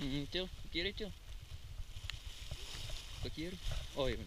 Mm -hmm. Til, parkeer je, Til? Parkeer. Oh, even.